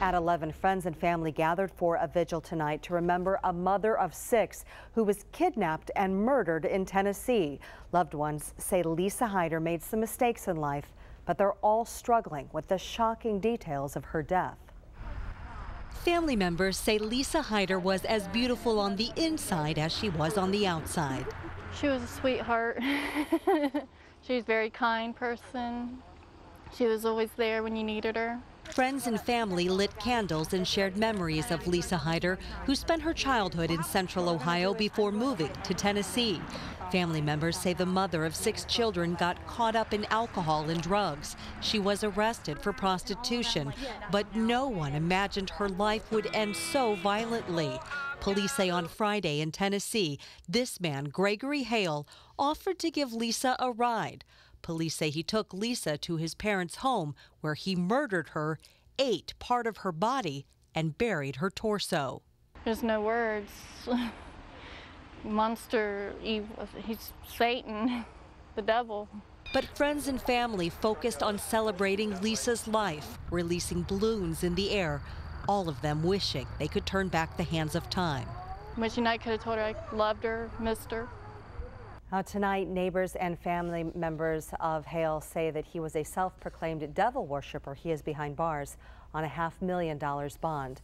at 11, friends and family gathered for a vigil tonight to remember a mother of six who was kidnapped and murdered in Tennessee. Loved ones say Lisa Hyder made some mistakes in life, but they're all struggling with the shocking details of her death. Family members say Lisa Hyder was as beautiful on the inside as she was on the outside. She was a sweetheart. she was a very kind person. She was always there when you needed her. Friends and family lit candles and shared memories of Lisa Hyder, who spent her childhood in central Ohio before moving to Tennessee. Family members say the mother of six children got caught up in alcohol and drugs. She was arrested for prostitution, but no one imagined her life would end so violently. Police say on Friday in Tennessee, this man, Gregory Hale, offered to give Lisa a ride. Police say he took Lisa to his parents' home where he murdered her, ate part of her body, and buried her torso. There's no words. Monster, evil, he's Satan, the devil. But friends and family focused on celebrating Lisa's life, releasing balloons in the air, all of them wishing they could turn back the hands of time. Wishing I could have told her I loved her, missed her. Uh, tonight, neighbors and family members of Hale say that he was a self-proclaimed devil worshiper. He is behind bars on a half million dollars bond.